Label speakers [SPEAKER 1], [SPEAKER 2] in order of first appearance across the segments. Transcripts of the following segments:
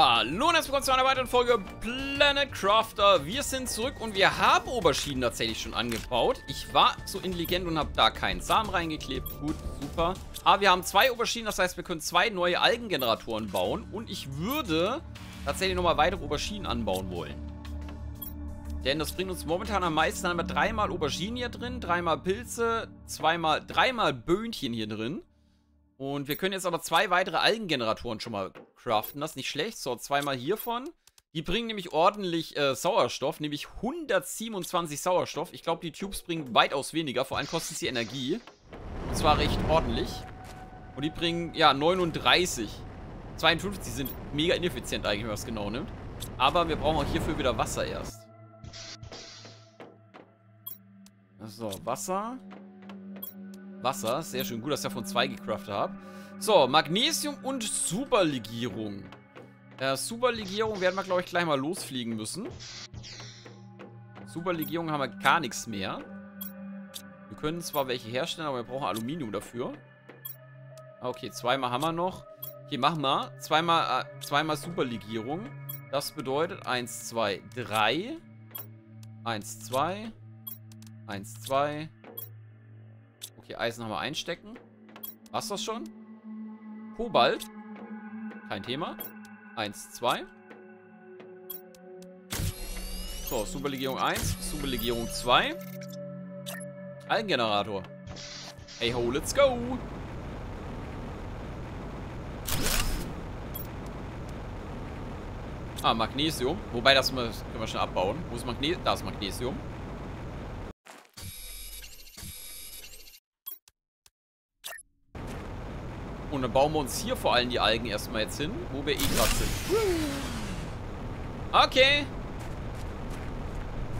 [SPEAKER 1] Hallo und herzlich willkommen zu einer weiteren Folge Planet Crafter. Wir sind zurück und wir haben Auberginen tatsächlich schon angebaut. Ich war so intelligent und habe da keinen Samen reingeklebt. Gut, super. Aber wir haben zwei Auberginen, das heißt, wir können zwei neue Algengeneratoren bauen. Und ich würde tatsächlich nochmal weitere Auberginen anbauen wollen. Denn das bringt uns momentan am meisten. Dann haben wir dreimal Auberginen hier drin, dreimal Pilze, zweimal, dreimal Böhnchen hier drin. Und wir können jetzt aber zwei weitere Algengeneratoren schon mal craften. Das ist nicht schlecht. So, zweimal hiervon. Die bringen nämlich ordentlich äh, Sauerstoff, nämlich 127 Sauerstoff. Ich glaube, die Tubes bringen weitaus weniger. Vor allem kosten sie Energie. Und zwar recht ordentlich. Und die bringen, ja, 39. 52 sind mega ineffizient eigentlich, wenn man es genau nimmt. Aber wir brauchen auch hierfür wieder Wasser erst. So, Wasser. Wasser. Sehr schön. Gut, dass ich davon zwei gecraftet habe. So, Magnesium und Superlegierung. Äh, Superlegierung werden wir, glaube ich, gleich mal losfliegen müssen. Superlegierung haben wir gar nichts mehr. Wir können zwar welche herstellen, aber wir brauchen Aluminium dafür. Okay, zweimal haben wir noch. Okay, machen wir. Zweimal, äh, zweimal Superlegierung. Das bedeutet 1, 2, 3. 1, 2. 1, 2. Okay, Eisen haben wir einstecken. War's das schon? Kobalt. Kein Thema. Eins, zwei. So, Superlegierung 1, Superlegierung 2. Algengenerator. Hey ho, let's go! Ah, Magnesium. Wobei, das können wir schon abbauen. Wo ist Magnesium? Da ist Magnesium. Und dann bauen wir uns hier vor allem die Algen erstmal jetzt hin, wo wir eh gerade sind. Okay.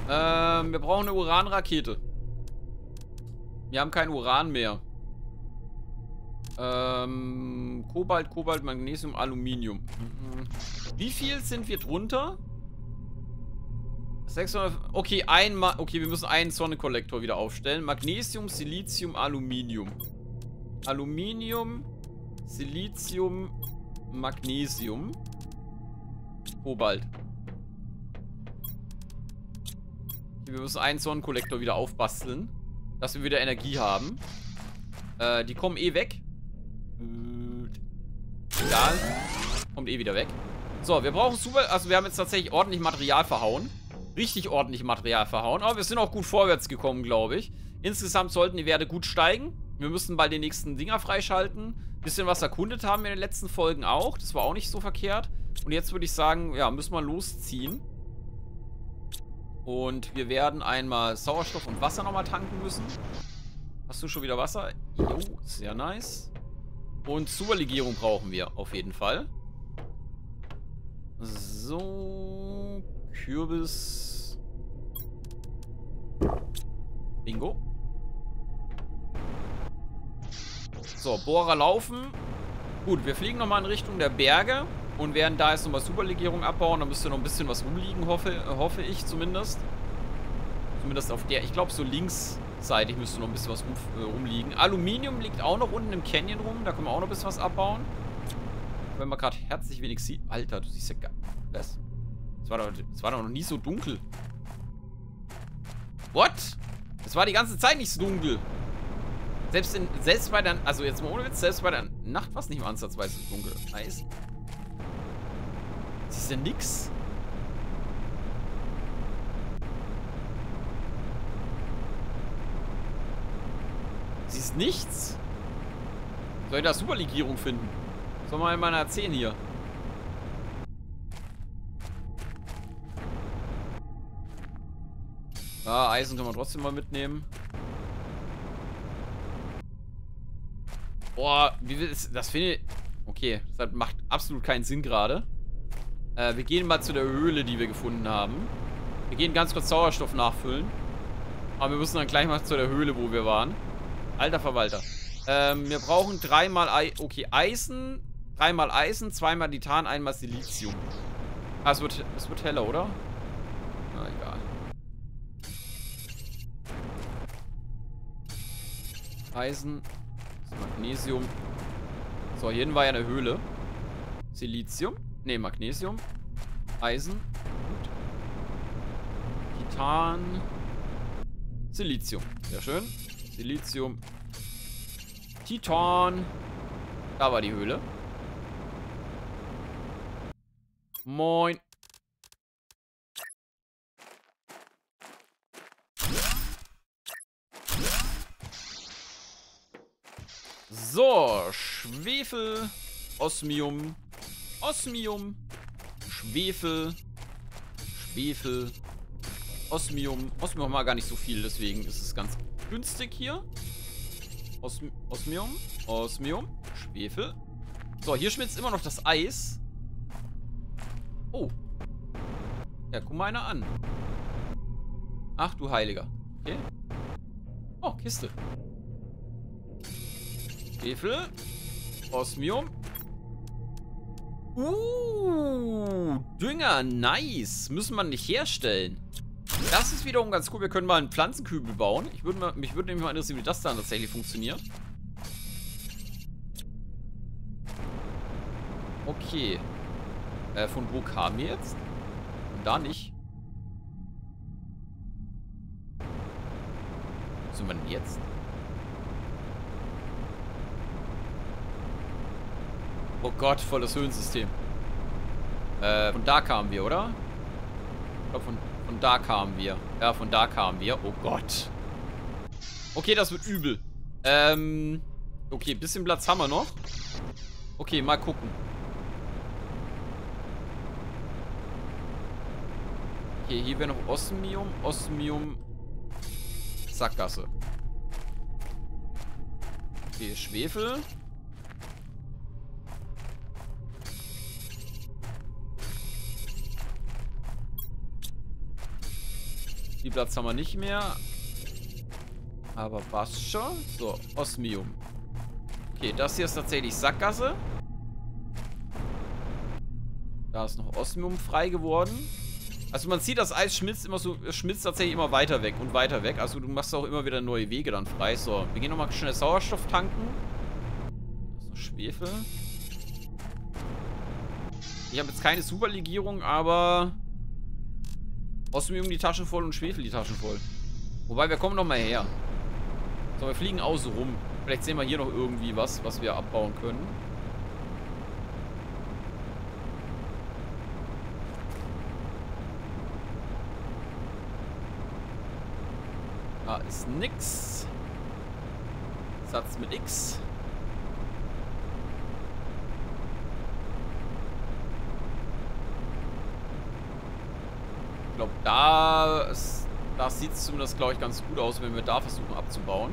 [SPEAKER 1] Ähm, wir brauchen eine Uranrakete. Wir haben kein Uran mehr. Ähm, Kobalt, Kobalt, Magnesium, Aluminium. Mhm. Wie viel sind wir drunter? 600, okay, einmal, okay, wir müssen einen Sonnenkollektor wieder aufstellen. Magnesium, Silizium, Aluminium. Aluminium, Silizium, Magnesium, Kobalt. Wir müssen einen Sonnenkollektor wieder aufbasteln, dass wir wieder Energie haben. Äh, die kommen eh weg. Egal. Kommt eh wieder weg. So, wir brauchen super... Also wir haben jetzt tatsächlich ordentlich Material verhauen. Richtig ordentlich Material verhauen. Aber wir sind auch gut vorwärts gekommen, glaube ich. Insgesamt sollten die Werte gut steigen. Wir müssen bald die nächsten Dinger freischalten. Bisschen was erkundet haben wir in den letzten Folgen auch. Das war auch nicht so verkehrt. Und jetzt würde ich sagen, ja, müssen wir losziehen. Und wir werden einmal Sauerstoff und Wasser nochmal tanken müssen. Hast du schon wieder Wasser? Jo, sehr nice. Und Superlegierung brauchen wir auf jeden Fall. So. Kürbis. Bingo. So, Bohrer laufen. Gut, wir fliegen nochmal in Richtung der Berge und werden da jetzt nochmal Superlegierung abbauen. Da müsste noch ein bisschen was rumliegen, hoffe, hoffe ich zumindest. Zumindest auf der, ich glaube so linksseitig müsste noch ein bisschen was rum, äh, rumliegen. Aluminium liegt auch noch unten im Canyon rum. Da können wir auch noch ein bisschen was abbauen. Wenn man gerade herzlich wenig sieht. Alter, du siehst ja gar... Das, das, war doch, war doch noch nie so dunkel. What? Es war die ganze Zeit nicht so dunkel. Selbst, in, selbst bei der, also jetzt mal ohne Witz, selbst bei der Nacht war es nicht mal ansatzweise dunkel. Nice. Siehst du nix? Siehst nichts? Soll ich da Superlegierung finden? Soll mal mal erzählen hier. Ah, Eisen können wir trotzdem mal mitnehmen. Boah, wie will das, das finde ich... Okay, das macht absolut keinen Sinn gerade. Äh, wir gehen mal zu der Höhle, die wir gefunden haben. Wir gehen ganz kurz Sauerstoff nachfüllen. Aber wir müssen dann gleich mal zu der Höhle, wo wir waren. Alter Verwalter. Ähm, wir brauchen dreimal... Ei okay, Eisen, dreimal Eisen, zweimal Titan, einmal Silizium. Ah, es wird, es wird heller, oder? Na, egal. Eisen, Magnesium. So, hier hinten war ja eine Höhle. Silizium. Ne, Magnesium. Eisen. Gut. Titan. Silizium. Sehr schön. Silizium. Titan. Da war die Höhle. Moin. So, Schwefel, Osmium, Osmium, Schwefel, Schwefel, Osmium. Osmium haben wir gar nicht so viel, deswegen ist es ganz günstig hier. Osm Osmium, Osmium, Schwefel. So, hier schmilzt immer noch das Eis. Oh. Ja, guck mal einer an. Ach du Heiliger. Okay. Oh, Kiste. Schwefel. Osmium. Uh, Dünger, nice. Müssen wir nicht herstellen. Das ist wiederum ganz cool. Wir können mal einen Pflanzenkübel bauen. Ich würde mal, mich würde nämlich mal interessieren, wie das dann tatsächlich funktioniert. Okay. Äh, von wo kamen wir jetzt? Und da nicht. Wo sind wir denn jetzt? Oh Gott, volles Höhensystem. Äh, von da kamen wir, oder? Ich glaube, von, von da kamen wir. Ja, von da kamen wir. Oh Gott. Okay, das wird übel. Ähm, okay, bisschen Platz haben wir noch. Okay, mal gucken. Okay, hier wäre noch Osmium. Osmium. Sackgasse. Okay, Schwefel. Die Platz haben wir nicht mehr. Aber passt schon. So, Osmium. Okay, das hier ist tatsächlich Sackgasse. Da ist noch Osmium frei geworden. Also man sieht, das Eis schmilzt immer so, schmilzt tatsächlich immer weiter weg und weiter weg. Also du machst auch immer wieder neue Wege dann frei. So, wir gehen nochmal schnell Sauerstoff tanken. Das ist noch Schwefel. Ich habe jetzt keine Superlegierung, aber Osmium die Taschen voll und Schwefel die Taschen voll. Wobei, wir kommen noch mal her. So, wir fliegen außen rum. Vielleicht sehen wir hier noch irgendwie was, was wir abbauen können. Da ist nix. Satz mit X. glaube, da, da sieht es zumindest, glaube ich, ganz gut aus, wenn wir da versuchen abzubauen.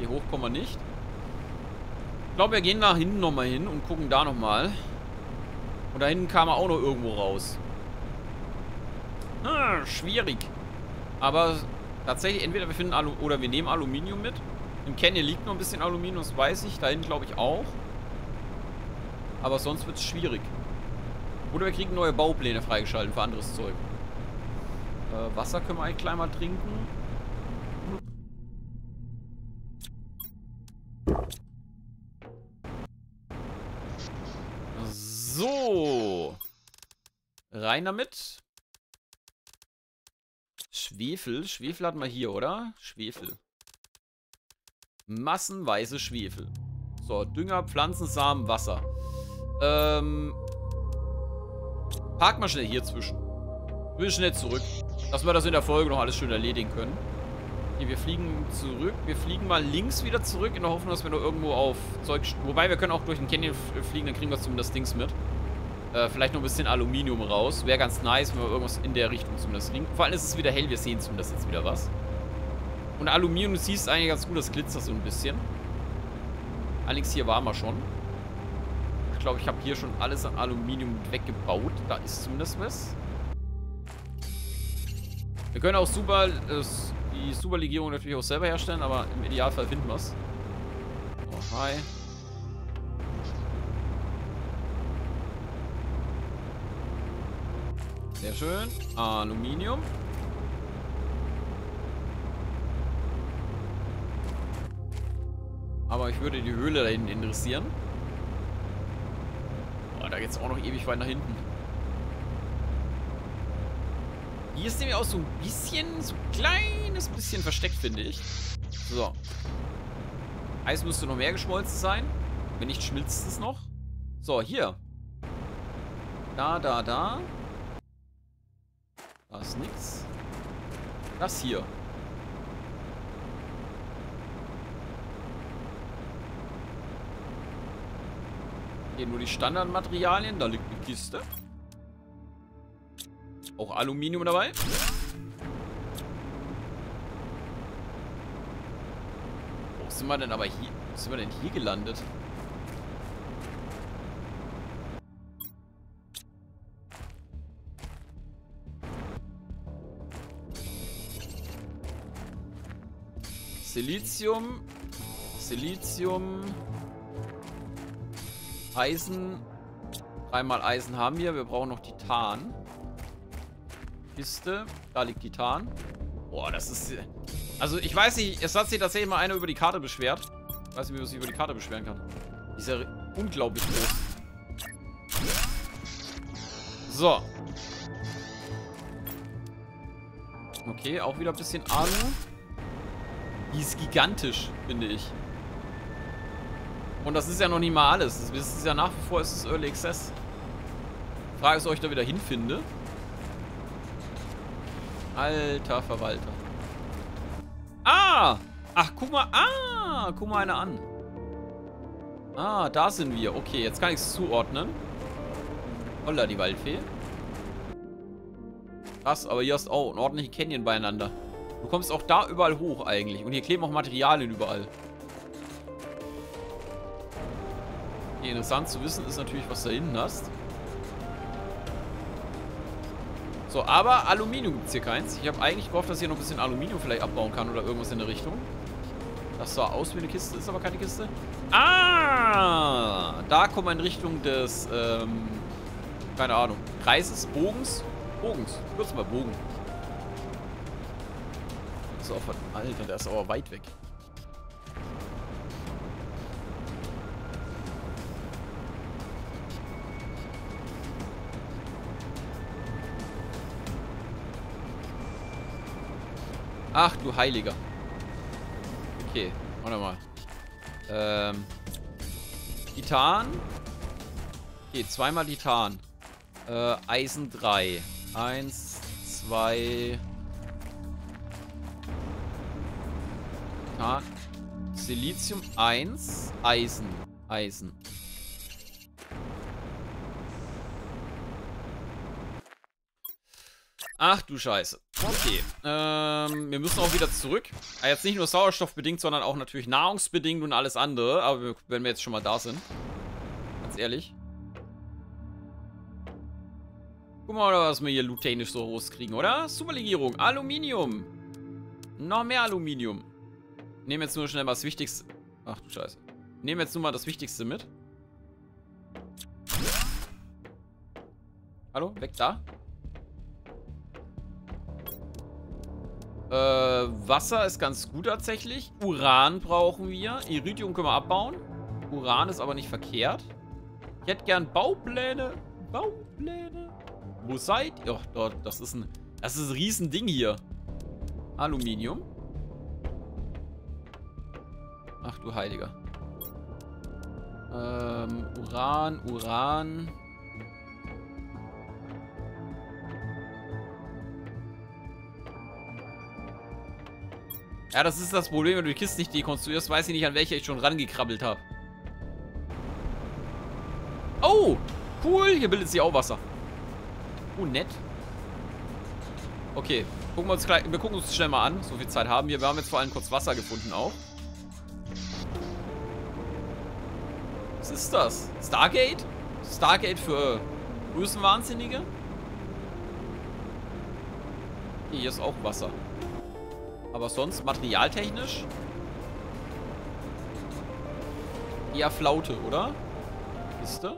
[SPEAKER 1] Hier hoch kommen wir nicht. Ich glaube, wir gehen da hinten nochmal hin und gucken da nochmal. Und da hinten kam er auch noch irgendwo raus. Hm, schwierig. Aber tatsächlich, entweder wir finden Alu oder wir nehmen Aluminium mit. Im Canyon liegt noch ein bisschen Aluminium, das weiß ich. Da hinten glaube ich auch. Aber sonst wird es schwierig. Oder wir kriegen neue Baupläne freigeschaltet für anderes Zeug. Äh, Wasser können wir eigentlich gleich mal trinken. So. Rein damit. Schwefel. Schwefel hatten wir hier, oder? Schwefel. Massenweise Schwefel. So, Dünger, Pflanzensamen, Wasser. Ähm, Park mal schnell hier zwischen. Ich will schnell zurück. Dass wir das in der Folge noch alles schön erledigen können. Okay, wir fliegen zurück. Wir fliegen mal links wieder zurück, in der Hoffnung, dass wir noch irgendwo auf Zeug... Wobei, wir können auch durch den Canyon fliegen, dann kriegen wir zumindest Dings mit. Äh, vielleicht noch ein bisschen Aluminium raus. Wäre ganz nice, wenn wir irgendwas in der Richtung zumindest kriegen. Vor allem ist es wieder hell, wir sehen zumindest jetzt wieder was. Und Aluminium, du siehst eigentlich ganz gut, das glitzert so ein bisschen. Allerdings hier waren wir schon glaube, ich habe hier schon alles an Aluminium weggebaut. Da ist zumindest was. Wir können auch super, äh, die Superlegierung natürlich auch selber herstellen, aber im Idealfall finden wir es. Oh, hi. Sehr schön. Aluminium. Aber ich würde die Höhle da hinten interessieren. Oh, da geht's auch noch ewig weit nach hinten. Hier ist nämlich auch so ein bisschen, so ein kleines bisschen versteckt, finde ich. So. Eis müsste noch mehr geschmolzen sein. Wenn nicht, schmilzt es noch. So, hier. Da, da, da. Da ist nix. Das hier. Hier nur die Standardmaterialien. Da liegt eine Kiste. Auch Aluminium dabei. Wo sind wir denn aber hier? Wo sind wir denn hier gelandet? Silizium. Silizium. Eisen. Dreimal Eisen haben wir. Wir brauchen noch Titan. Kiste. Da liegt Titan. Boah, das ist... Also, ich weiß nicht, es hat sich tatsächlich mal einer über die Karte beschwert. Ich weiß nicht, wie man sich über die Karte beschweren kann. Die ist ja unglaublich groß. So. Okay, auch wieder ein bisschen Alu. Die ist gigantisch, finde ich. Und das ist ja noch nicht mal alles. Das ist ja nach wie vor ist es Early Access. Frage ist, ob ich da wieder hinfinde. Alter Verwalter. Ah! Ach, guck mal. Ah! Guck mal einer an. Ah, da sind wir. Okay, jetzt kann ich es zuordnen. Holla, die Waldfee. Krass, aber hier hast du auch einen ordentlichen Canyon beieinander. Du kommst auch da überall hoch eigentlich. Und hier kleben auch Materialien überall. Interessant zu wissen ist natürlich, was du da hinten hast. So, aber Aluminium gibt es hier keins. Ich habe eigentlich gehofft, dass ich hier noch ein bisschen Aluminium vielleicht abbauen kann oder irgendwas in der Richtung. Das sah aus wie eine Kiste, ist aber keine Kiste. Ah! Da kommen wir in Richtung des, ähm, keine Ahnung, Kreises, Bogens. Bogens. Kurz mal Bogen. So, Alter, der ist aber weit weg. Ach du Heiliger. Okay, warte mal. Ähm. Titan. Okay, zweimal Titan. Äh, Eisen 3. Eins, zwei. Titan. Silizium 1. Eisen. Eisen. Ach du Scheiße. Okay. Ähm, wir müssen auch wieder zurück. Ah, jetzt nicht nur sauerstoffbedingt, sondern auch natürlich nahrungsbedingt und alles andere. Aber wenn wir jetzt schon mal da sind. Ganz ehrlich. Guck mal, was wir hier loottechnisch so rauskriegen, oder? Superlegierung. Aluminium. Noch mehr Aluminium. Nehmen jetzt nur schnell mal das Wichtigste. Ach du Scheiße. Nehmen jetzt nur mal das Wichtigste mit. Hallo? Weg da? Äh, Wasser ist ganz gut tatsächlich. Uran brauchen wir. Iridium können wir abbauen. Uran ist aber nicht verkehrt. Ich hätte gern Baupläne. Baupläne. Wo seid ihr? Oh, dort, das ist ein... Das ist ein Riesending hier. Aluminium. Ach du Heiliger. Ähm, Uran, Uran... Ja, das ist das Problem, wenn du die Kiste nicht dekonstruierst, weiß ich nicht, an welcher ich schon rangekrabbelt habe. Oh, cool. Hier bildet sich auch Wasser. Oh, nett. Okay, gucken wir, uns gleich, wir gucken uns schnell mal an. So viel Zeit haben wir. Wir haben jetzt vor allem kurz Wasser gefunden auch. Was ist das? Stargate? Stargate für Größenwahnsinnige? Hier ist auch Wasser. Aber sonst materialtechnisch eher Flaute, oder? Kiste.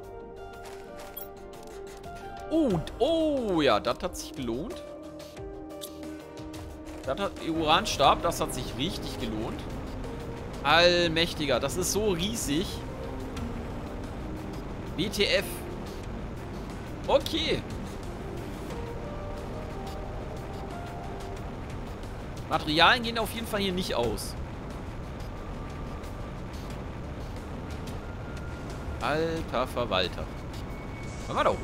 [SPEAKER 1] Oh, oh ja, das hat sich gelohnt. Das hat Uranstab, das hat sich richtig gelohnt. Allmächtiger, das ist so riesig. WTF. Okay. Materialien gehen auf jeden Fall hier nicht aus. Alter Verwalter. Wollen wir da hoch?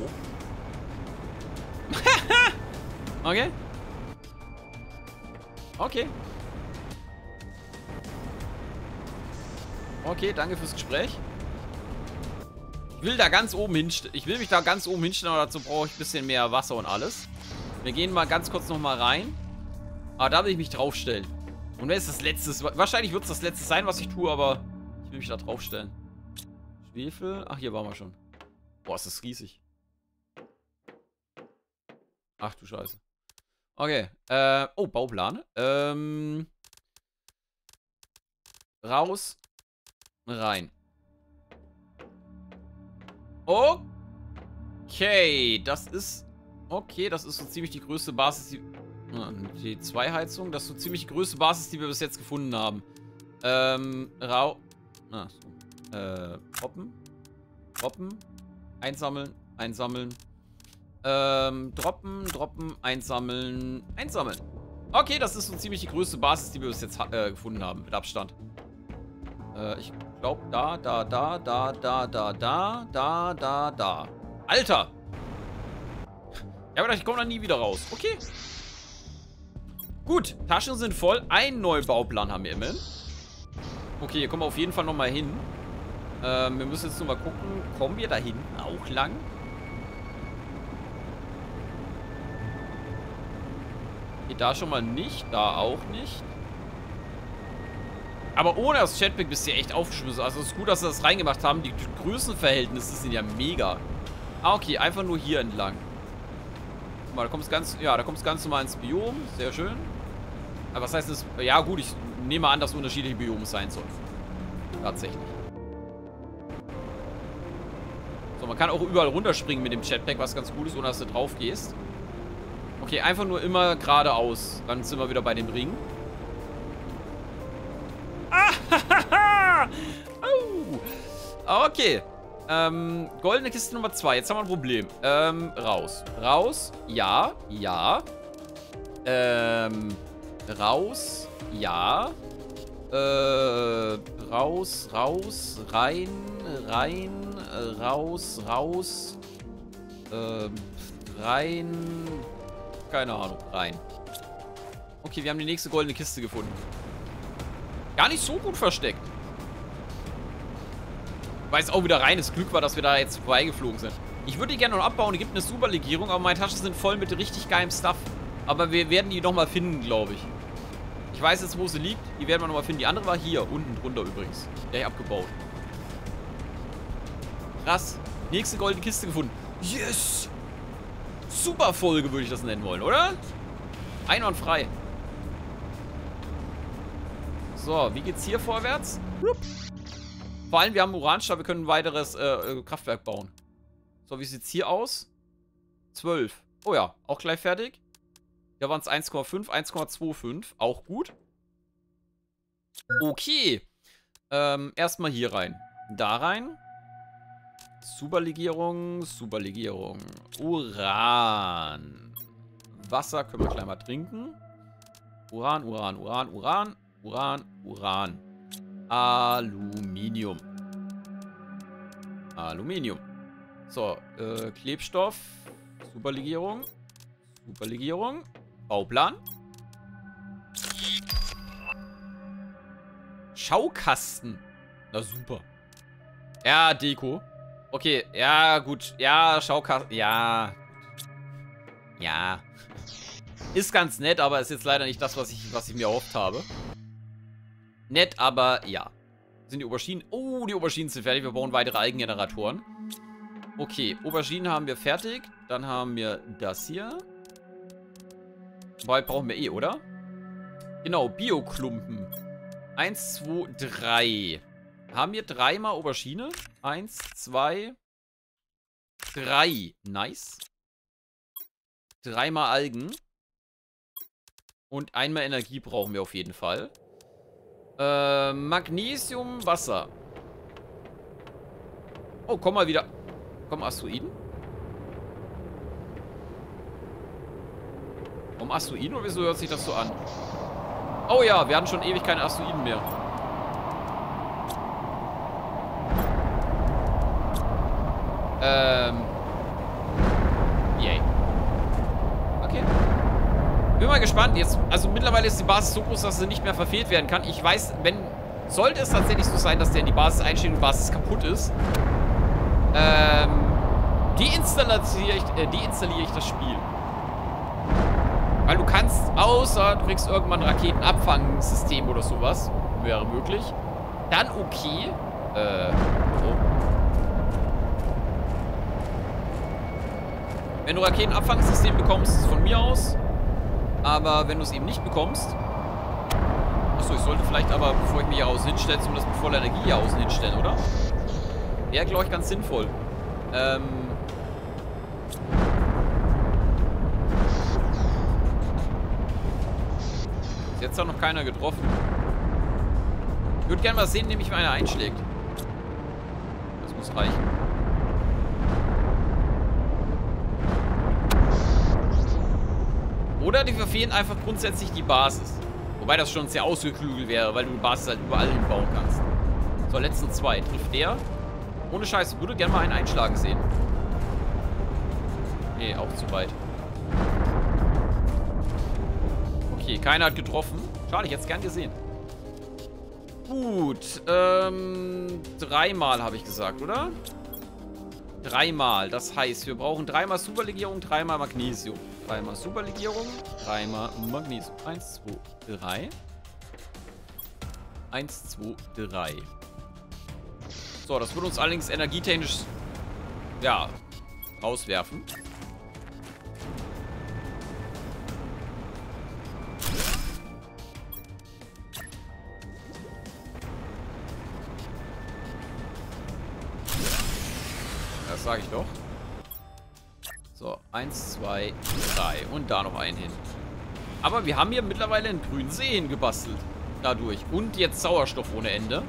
[SPEAKER 1] okay. Okay. Okay, danke fürs Gespräch. Ich will da ganz oben hinstellen. Ich will mich da ganz oben hinstellen, aber dazu brauche ich ein bisschen mehr Wasser und alles. Wir gehen mal ganz kurz nochmal rein. Aber da will ich mich draufstellen. Und wenn es das letzte Wahrscheinlich wird es das letzte sein, was ich tue, aber ich will mich da draufstellen. Schwefel. Ach, hier waren wir schon. Boah, ist das riesig. Ach du Scheiße. Okay. Äh, oh, Bauplan. Ähm. Raus. Rein. Okay. Das ist... Okay, das ist so ziemlich die größte Basis, die... Die Zwei-Heizung, das ist so ziemlich die größte Basis, die wir bis jetzt gefunden haben. Ähm, Rau... Ah, so. Äh, droppen. Droppen. Einsammeln. Einsammeln. Ähm, droppen, droppen, einsammeln, einsammeln. Okay, das ist so ziemlich die größte Basis, die wir bis jetzt äh, gefunden haben, mit Abstand. Äh, ich glaube, da, da, da, da, da, da, da, da, da, da. Alter! Ja, aber ich komme da nie wieder raus. Okay. Gut, Taschen sind voll. Ein Neubauplan haben wir immerhin. Okay, hier kommen wir auf jeden Fall nochmal hin. Ähm, wir müssen jetzt nur mal gucken, kommen wir da hinten auch lang? Geht da schon mal nicht, da auch nicht. Aber ohne das Chatpack bist du echt aufgeschmissen. Also es ist gut, dass sie das reingemacht haben. Die Größenverhältnisse sind ja mega. Ah, okay. Einfach nur hier entlang. Guck mal, da kommt es ganz... Ja, da kommt es ganz normal ins Biom. Sehr schön. Aber was heißt das? Ja, gut. Ich nehme an, dass unterschiedliche Biome sein sollen. Tatsächlich. So, man kann auch überall runterspringen mit dem Jetpack, was ganz gut ist, ohne dass du drauf gehst. Okay, einfach nur immer geradeaus. Dann sind wir wieder bei dem Ring. Ah, oh. Okay. Ähm, goldene Kiste Nummer 2. Jetzt haben wir ein Problem. Ähm, raus. Raus. Ja. Ja. Ähm, raus. Ja. Äh, raus, raus, rein, rein, raus, raus, äh, rein, keine Ahnung, rein. Okay, wir haben die nächste goldene Kiste gefunden. Gar nicht so gut versteckt. Weil es auch wieder reines Glück war, dass wir da jetzt vorbeigeflogen sind. Ich würde die gerne noch abbauen. Die gibt eine Superlegierung, aber meine Taschen sind voll mit richtig geilem Stuff. Aber wir werden die nochmal finden, glaube ich. Ich weiß jetzt, wo sie liegt. Die werden wir nochmal finden. Die andere war hier, unten drunter übrigens. Der hier abgebaut. Krass. Nächste goldene Kiste gefunden. Yes! Super Folge würde ich das nennen wollen, oder? Einwandfrei. So, wie geht's hier vorwärts? Vor allem, wir haben Uranstab, wir können ein weiteres äh, äh Kraftwerk bauen. So, wie sieht's hier aus? 12. Oh ja, auch gleich fertig. Hier waren es 1,5, 1,25. Auch gut. Okay. Ähm, erstmal hier rein. Da rein. Superlegierung, Superlegierung. Uran. Wasser können wir gleich mal trinken. Uran, Uran, Uran, Uran. Uran, Uran. Aluminium. Aluminium. So, äh, Klebstoff. Superlegierung. Superlegierung. Bauplan. Schaukasten. Na super. Ja, Deko. Okay, ja, gut. Ja, Schaukasten. Ja. Ja. Ist ganz nett, aber ist jetzt leider nicht das, was ich, was ich mir erhofft habe. Nett, aber ja. Sind die Auberginen... Oh, die Auberginen sind fertig. Wir bauen weitere Eigengeneratoren. Okay, Auberginen haben wir fertig. Dann haben wir das hier. Wobei brauchen wir eh, oder? Genau, Bio-Klumpen. Eins, zwei, drei. Haben wir dreimal Aubergine? Eins, zwei, drei. Nice. Dreimal Algen. Und einmal Energie brauchen wir auf jeden Fall. Äh, Magnesium, Wasser. Oh, komm mal wieder. Komm, Asteroiden. Um Asteroiden oder wieso hört sich das so an? Oh ja, wir hatten schon ewig keine Asteroiden mehr. Ähm. Yay. Okay. Bin mal gespannt. Jetzt, also mittlerweile ist die Basis so groß, dass sie nicht mehr verfehlt werden kann. Ich weiß, wenn, sollte es tatsächlich so sein, dass der in die Basis einsteht und die Basis kaputt ist, ähm, deinstalliere ich, äh, deinstalliere ich das Spiel. Weil du kannst, außer du kriegst irgendwann ein Raketenabfangsystem oder sowas, wäre möglich, dann okay, äh, oh. Wenn du Raketenabfangsystem bekommst, von mir aus. Aber wenn du es eben nicht bekommst... Achso, ich sollte vielleicht aber, bevor ich mich hier außen hinstelle, zumindest mit voller Energie hier außen hinstellen, oder? Wäre, glaube ich, ganz sinnvoll. Ähm... jetzt auch noch keiner getroffen. Ich würde gerne mal sehen, nämlich wie einer einschlägt. Das muss reichen. Oder die verfehlen einfach grundsätzlich die Basis. Wobei das schon sehr ausgeklügelt wäre, weil du die Basis halt überall hinbauen kannst. So, letzten zwei. Trifft der? Ohne Scheiß, würde gerne mal einen einschlagen sehen. Nee, auch zu weit. Keiner hat getroffen. Schade, ich hätte es gern gesehen. Gut, ähm, dreimal habe ich gesagt, oder? Dreimal, das heißt, wir brauchen dreimal Superlegierung, dreimal Magnesium. Dreimal Superlegierung. Dreimal Magnesium. Eins, zwei, drei. Eins, zwei, drei. So, das würde uns allerdings energietechnisch, ja, rauswerfen. Sage ich doch. So, eins, zwei, drei. Und da noch einen hin. Aber wir haben hier mittlerweile einen grünen See hingebastelt. Dadurch. Und jetzt Sauerstoff ohne Ende.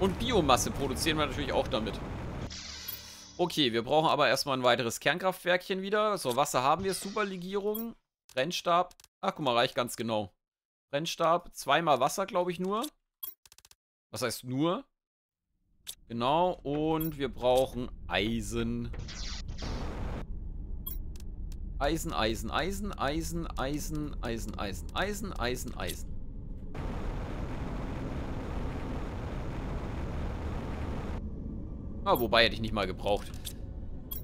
[SPEAKER 1] Und Biomasse produzieren wir natürlich auch damit. Okay, wir brauchen aber erstmal ein weiteres Kernkraftwerkchen wieder. So, Wasser haben wir. Superlegierung. Brennstab. Ach, guck mal, reicht ganz genau. Brennstab. Zweimal Wasser, glaube ich, nur. Was heißt nur? Genau. Und wir brauchen Eisen. Eisen, Eisen, Eisen, Eisen, Eisen, Eisen, Eisen, Eisen, Eisen, Eisen. Ah, wobei hätte ich nicht mal gebraucht.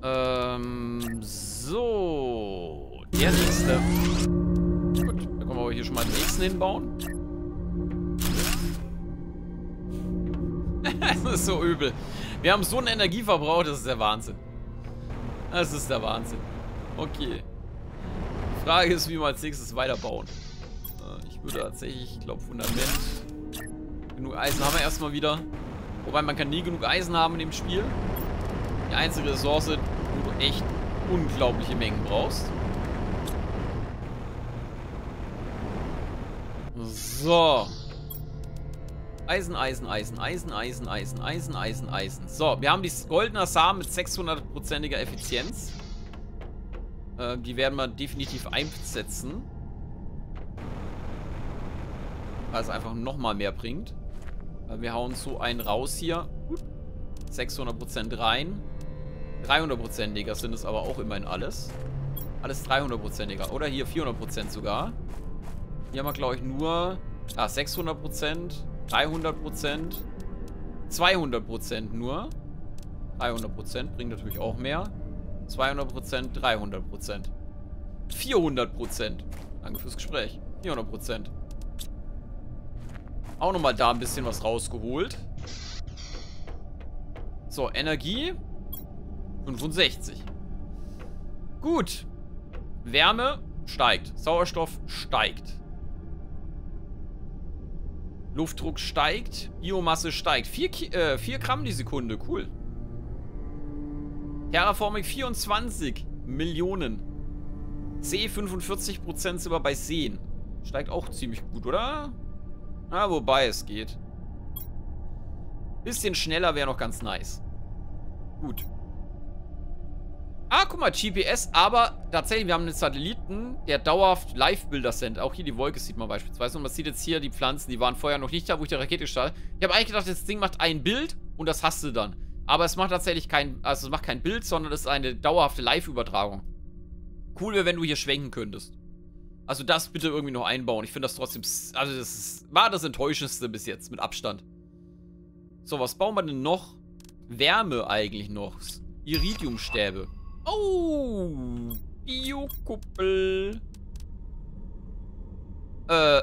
[SPEAKER 1] Ähm, so. Der nächste. Gut, dann können wir aber hier schon mal den nächsten hinbauen. das ist so übel. Wir haben so einen Energieverbrauch, das ist der Wahnsinn. Das ist der Wahnsinn. Okay. Frage ist, wie wir als nächstes weiterbauen. Äh, ich würde tatsächlich, ich glaube, Fundament. Genug Eisen haben wir erstmal wieder. Wobei man kann nie genug Eisen haben in dem Spiel. Die einzige Ressource, wo du echt unglaubliche Mengen brauchst. So. Eisen, Eisen, Eisen, Eisen, Eisen, Eisen, Eisen, Eisen, Eisen. So, wir haben die goldener Samen mit 600%iger Effizienz. Äh, die werden wir definitiv einsetzen. Weil es einfach nochmal mehr bringt. Wir hauen so einen raus hier. 600% rein. 300%iger sind es aber auch immerhin alles. Alles 300%iger. Oder hier 400% sogar. Hier haben wir, glaube ich, nur ah, 600%, 300%, 200% nur. 300% bringt natürlich auch mehr. 200%, 300%. 400%. Danke fürs Gespräch. 400%. Auch nochmal da ein bisschen was rausgeholt. So, Energie. 65. Gut. Wärme steigt. Sauerstoff steigt. Luftdruck steigt. Biomasse steigt. 4 äh, Gramm die Sekunde. Cool. Terraforming 24 Millionen. See 45% sind wir bei Seen. Steigt auch ziemlich gut, oder? Na, wobei es geht. Bisschen schneller wäre noch ganz nice. Gut. Ah, guck mal, GPS, aber tatsächlich, wir haben einen Satelliten, der dauerhaft Live-Bilder sendet. Auch hier die Wolke sieht man beispielsweise. Und man sieht jetzt hier die Pflanzen, die waren vorher noch nicht da, wo ich die Rakete starte. Ich habe eigentlich gedacht, das Ding macht ein Bild und das hast du dann. Aber es macht tatsächlich kein, also es macht kein Bild, sondern es ist eine dauerhafte Live-Übertragung. Cool wäre, wenn du hier schwenken könntest. Also das bitte irgendwie noch einbauen. Ich finde das trotzdem, also das ist, war das Enttäuschendste bis jetzt, mit Abstand. So, was bauen wir denn noch? Wärme eigentlich noch. Iridiumstäbe. Oh, Biokuppel. Äh.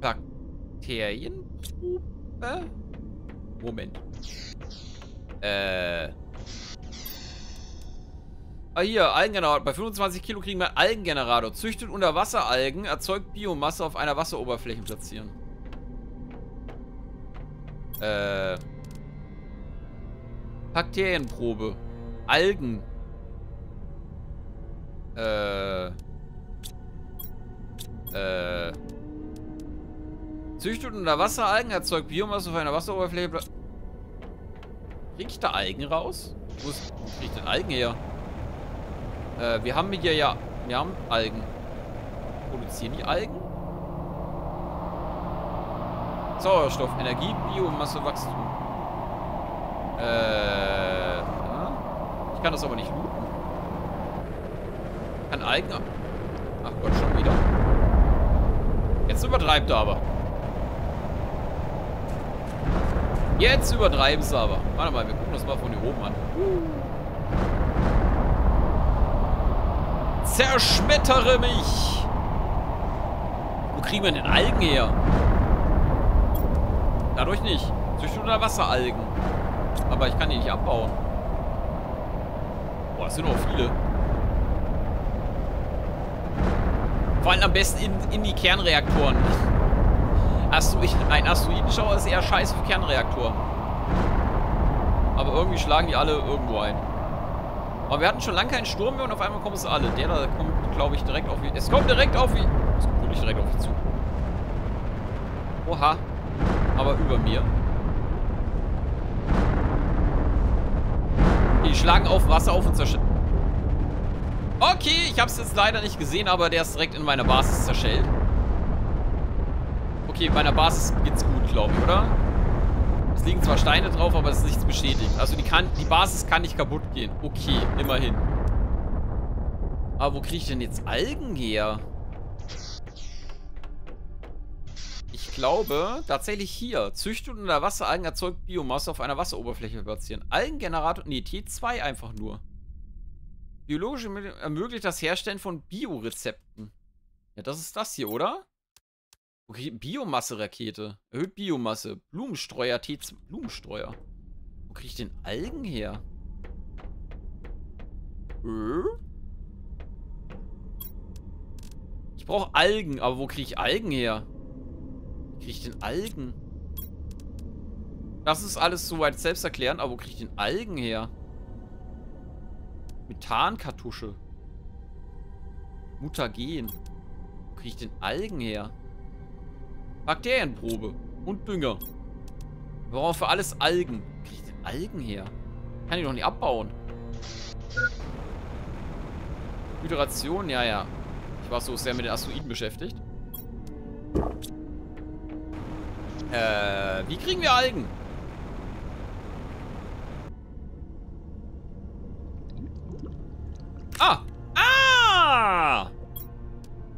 [SPEAKER 1] Bakterienprobe? Moment. Äh. Ah, hier, Algengenerator. Bei 25 Kilo kriegen wir Algengenerator. Züchtet Unterwasseralgen, erzeugt Biomasse auf einer Wasseroberfläche platzieren. Äh. Bakterienprobe. Algen. Äh. Äh. Züchtet Unterwasseralgen, erzeugt Biomasse auf einer Wasseroberfläche. Krieg ich da Algen raus? Wo, ist, denn Algen her? Äh, wir haben hier ja... Wir haben Algen. Produzieren die Algen? Sauerstoff, Energie, Biomasse, Wachstum. Äh... Ich kann das aber nicht looten. Kann Algen... Ach Gott, schon wieder. Jetzt übertreibt er aber. Jetzt übertreiben sie aber. Warte mal, wir gucken das mal von hier oben an. Zerschmettere mich! Wo kriegen wir denn Algen her? Dadurch nicht. Züchtet unter Wasseralgen. Aber ich kann die nicht abbauen. Boah, das sind auch viele. Vor allem am besten in, in die Kernreaktoren. Ein Asteroidenschauer ist eher scheiße für Kernreaktoren. Aber irgendwie schlagen die alle irgendwo ein. Aber wir hatten schon lange keinen Sturm mehr und auf einmal kommen sie alle. Der da kommt, glaube ich, direkt auf mich. Es kommt direkt auf mich. Es kommt wirklich direkt auf mich zu. Oha. Aber über mir. Die schlagen auf Wasser auf und zerschellen. Okay, ich habe es jetzt leider nicht gesehen, aber der ist direkt in meiner Basis zerschellt. Okay, bei einer Basis geht's gut, glaube ich, oder? Es liegen zwar Steine drauf, aber es ist nichts beschädigt. Also die, kann, die Basis kann nicht kaputt gehen. Okay, immerhin. Aber wo kriege ich denn jetzt Algen her? Glaube, tatsächlich hier. Züchtet unter Wasseralgen erzeugt Biomasse auf einer Wasseroberfläche platzieren. Algengenerator, nee, T2 einfach nur. Biologische Mittel ermöglicht das Herstellen von Biorezepten. Ja, das ist das hier, oder? Okay, Biomasse-Rakete. Erhöht Biomasse. Blumenstreuer, T Blumenstreuer. Wo kriege ich denn Algen her? Äh? Ich brauche Algen, aber wo kriege ich Algen her? Kriege ich denn Algen? Das ist alles soweit selbsterklärend, aber wo kriege ich denn Algen her? Methankartusche. Mutagen. Wo kriege ich denn Algen her? Bakterienprobe. Und Dünger. Brauchen für alles Algen. Wo kriege ich denn Algen her? Kann ich doch nicht abbauen. Hydration, ja, ja. Ich war so sehr mit den Asteroiden beschäftigt. Äh, wie kriegen wir Algen? Ah! Ah!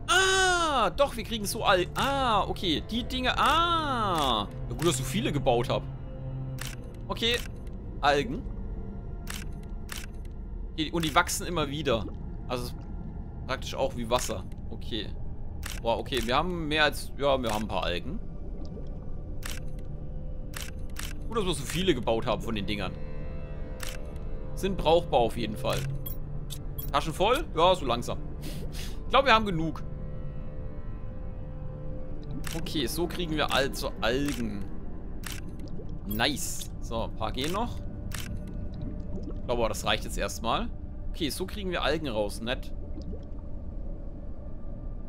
[SPEAKER 1] Ah, doch, wir kriegen so Algen. Ah, okay. Die Dinge. Ah. Ja, gut, dass so viele gebaut habe. Okay. Algen. Und die wachsen immer wieder. Also praktisch auch wie Wasser. Okay. Boah, okay. Wir haben mehr als... Ja, wir haben ein paar Algen. Gut, dass wir so viele gebaut haben von den Dingern. Sind brauchbar auf jeden Fall. Taschen voll? Ja, so langsam. Ich glaube, wir haben genug. Okay, so kriegen wir also Algen. Nice. So, ein paar gehen noch. Ich glaube, das reicht jetzt erstmal. Okay, so kriegen wir Algen raus. Nett.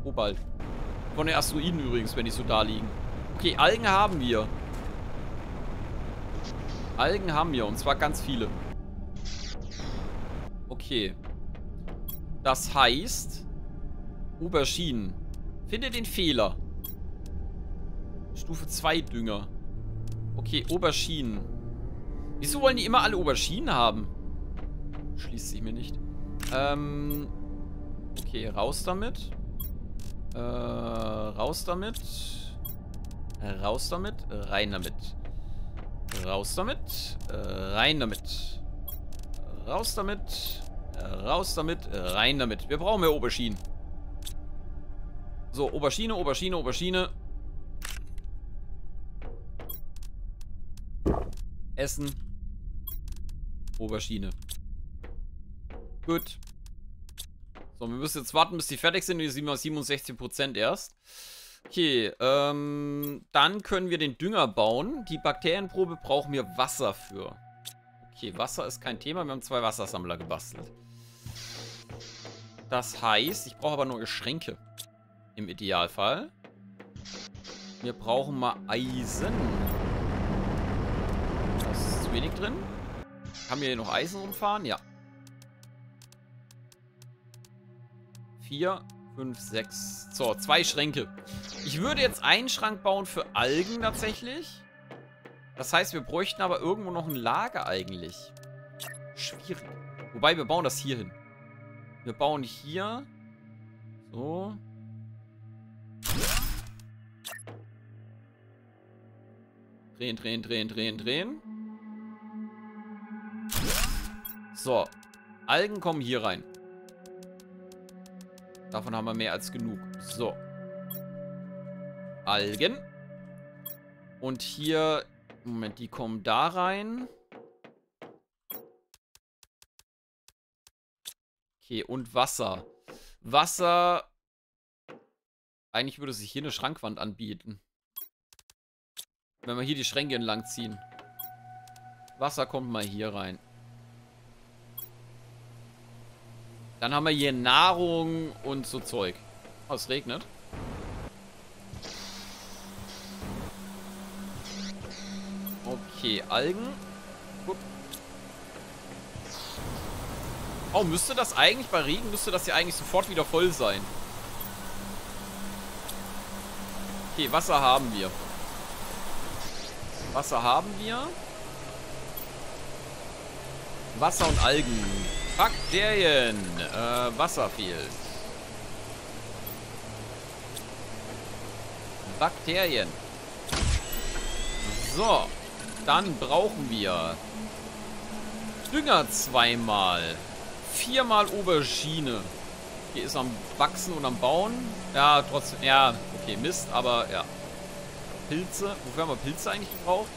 [SPEAKER 1] Oh, bald. Von den Asteroiden übrigens, wenn die so da liegen. Okay, Algen haben wir. Algen haben wir, und zwar ganz viele. Okay. Das heißt, Auberginen. Finde den Fehler. Stufe 2 Dünger. Okay, Auberginen. Wieso wollen die immer alle Auberginen haben? Schließt sich mir nicht. Ähm. Okay, raus damit. Äh, raus damit. Raus damit. Rein damit. Raus damit. Rein damit. Raus damit. Raus damit. Rein damit. Wir brauchen mehr Auberginen. So, Aubergine, Aubergine, Aubergine. Essen. Aubergine. Gut. So, wir müssen jetzt warten, bis die fertig sind. Wir sind mal 67% erst. Okay, ähm, dann können wir den Dünger bauen. Die Bakterienprobe brauchen wir Wasser für. Okay, Wasser ist kein Thema. Wir haben zwei Wassersammler gebastelt. Das heißt, ich brauche aber nur Geschränke. Im Idealfall. Wir brauchen mal Eisen. Das ist zu wenig drin. Haben wir hier noch Eisen rumfahren? Ja. Vier, fünf, sechs. So, zwei Schränke. Ich würde jetzt einen Schrank bauen für Algen tatsächlich. Das heißt, wir bräuchten aber irgendwo noch ein Lager eigentlich. Schwierig. Wobei, wir bauen das hier hin. Wir bauen hier. So. Drehen, drehen, drehen, drehen, drehen. So. Algen kommen hier rein. Davon haben wir mehr als genug. So. Algen. Und hier... Moment, die kommen da rein. Okay, und Wasser. Wasser... Eigentlich würde sich hier eine Schrankwand anbieten. Wenn wir hier die Schränke entlang ziehen. Wasser kommt mal hier rein. Dann haben wir hier Nahrung und so Zeug. Oh, es regnet. Okay, Algen. Guck. Oh, müsste das eigentlich bei Regen, müsste das ja eigentlich sofort wieder voll sein. Okay, Wasser haben wir. Wasser haben wir. Wasser und Algen. Bakterien. Äh, Wasser fehlt. Bakterien. So. Dann brauchen wir Dünger zweimal. Viermal Aubergine. Hier ist am Wachsen und am Bauen. Ja, trotzdem. Ja, okay, Mist, aber ja. Pilze. Wofür haben wir Pilze eigentlich gebraucht?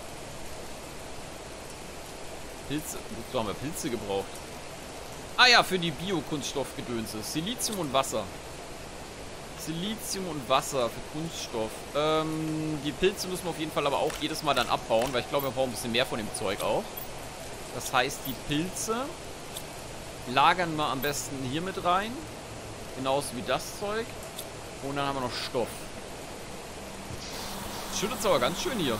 [SPEAKER 1] Pilze. Wofür haben wir Pilze gebraucht? Ah ja, für die Biokunststoffgedönse. Silizium und Wasser. Silizium und Wasser für Kunststoff. Ähm, die Pilze müssen wir auf jeden Fall aber auch jedes Mal dann abbauen, weil ich glaube, wir brauchen ein bisschen mehr von dem Zeug auch. Das heißt, die Pilze lagern wir am besten hier mit rein. Genauso wie das Zeug. Und dann haben wir noch Stoff. Schüttet es aber ganz schön hier.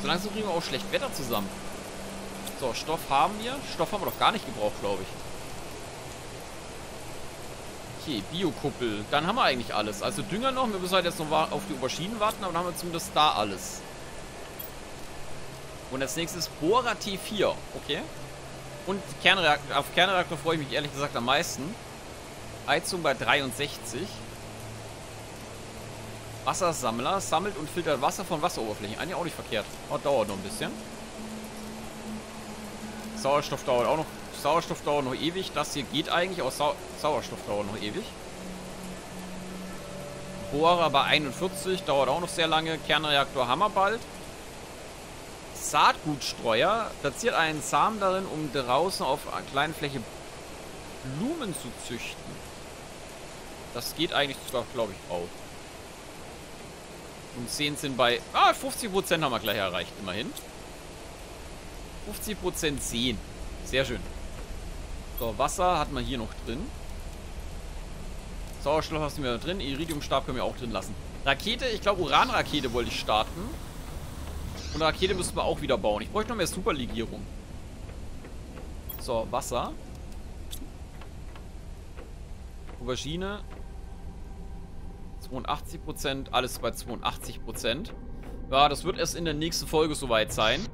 [SPEAKER 1] So langsam kriegen wir auch schlecht Wetter zusammen. So, Stoff haben wir. Stoff haben wir doch gar nicht gebraucht, glaube ich. Okay, Biokuppel. Dann haben wir eigentlich alles. Also Dünger noch. Wir müssen halt jetzt noch auf die Auberginen warten, aber dann haben wir zumindest da alles. Und als nächstes Bohrer T4. Okay. Und Kernreaktor. Auf Kernreaktor freue ich mich ehrlich gesagt am meisten. Heizung bei 63. Wassersammler sammelt und filtert Wasser von Wasseroberflächen. Eigentlich auch nicht verkehrt. Oh, dauert noch ein bisschen. Sauerstoff dauert auch noch. Sauerstoff dauert noch ewig. Das hier geht eigentlich, auch Sau Sauerstoff dauert noch ewig. Bohrer bei 41, dauert auch noch sehr lange. Kernreaktor haben wir bald. Saatgutstreuer platziert einen Samen darin, um draußen auf einer kleinen Fläche Blumen zu züchten. Das geht eigentlich sogar, glaube ich, auch. Und 10 sind bei... Ah, 50% haben wir gleich erreicht, immerhin. 50% sehen. Sehr schön. So, Wasser hat man hier noch drin. Sauerstoff hast du mir drin. Iridiumstab können wir auch drin lassen. Rakete, ich glaube Uranrakete wollte ich starten. Und Rakete müssen wir auch wieder bauen. Ich bräuchte noch mehr Superlegierung. So, Wasser. Aubergine. 82%, alles bei 82%. Ja, das wird erst in der nächsten Folge soweit sein.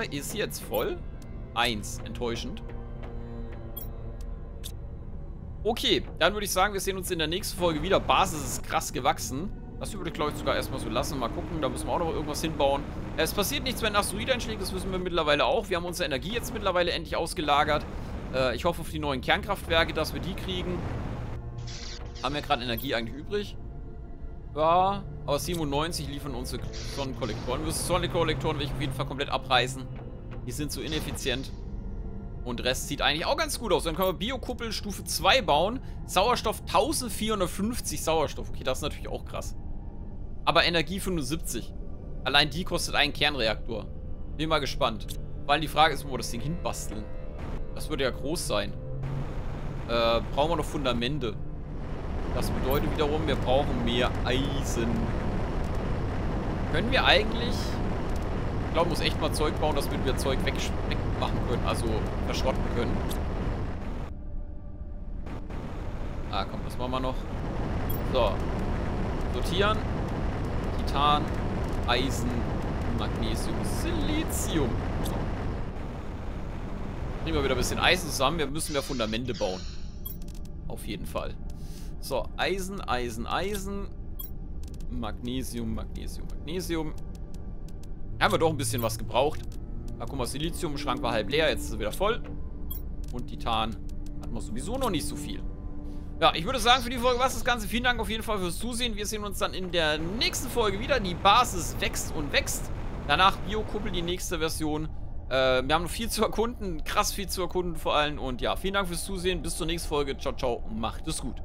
[SPEAKER 1] Ist sie jetzt voll? Eins, enttäuschend. Okay, dann würde ich sagen, wir sehen uns in der nächsten Folge wieder. Basis ist krass gewachsen. Das würde ich, glaube ich, sogar erstmal so lassen. Mal gucken, da müssen wir auch noch irgendwas hinbauen. Es passiert nichts, wenn Asteroid einschlägt, das wissen wir mittlerweile auch. Wir haben unsere Energie jetzt mittlerweile endlich ausgelagert. Äh, ich hoffe auf die neuen Kernkraftwerke, dass wir die kriegen. Haben wir gerade Energie eigentlich übrig? Ja, aber 97 liefern unsere Sonnenkollektoren. Wir Sonnenkollektoren will ich auf jeden Fall komplett abreißen. Die sind so ineffizient. Und Rest sieht eigentlich auch ganz gut aus. Dann können wir Biokuppel Stufe 2 bauen. Sauerstoff 1450 Sauerstoff. Okay, das ist natürlich auch krass. Aber Energie 75. Allein die kostet einen Kernreaktor. Bin mal gespannt. Weil die Frage ist, wo wir das Ding hinbasteln. Das würde ja groß sein. Äh, brauchen wir noch Fundamente. Das bedeutet wiederum, wir brauchen mehr Eisen. Können wir eigentlich... Ich glaube, muss echt mal Zeug bauen, dass wir Zeug wegmachen können. Also verschrotten können. Ah, komm, das machen wir noch. So. Sortieren. Titan, Eisen, Magnesium, Silizium. So. Kriegen wir wieder ein bisschen Eisen zusammen. Wir müssen mehr Fundamente bauen. Auf jeden Fall. So, Eisen, Eisen, Eisen. Magnesium, Magnesium, Magnesium. Haben wir doch ein bisschen was gebraucht. Da guck mal, Silizium, Schrank war halb leer, jetzt ist er wieder voll. Und Titan hatten wir sowieso noch nicht so viel. Ja, ich würde sagen, für die Folge war es das Ganze. Vielen Dank auf jeden Fall fürs Zusehen. Wir sehen uns dann in der nächsten Folge wieder. Die Basis wächst und wächst. Danach Biokuppel, die nächste Version. Äh, wir haben noch viel zu erkunden. Krass viel zu erkunden vor allem. Und ja, vielen Dank fürs Zusehen. Bis zur nächsten Folge. Ciao, ciao. Macht es gut.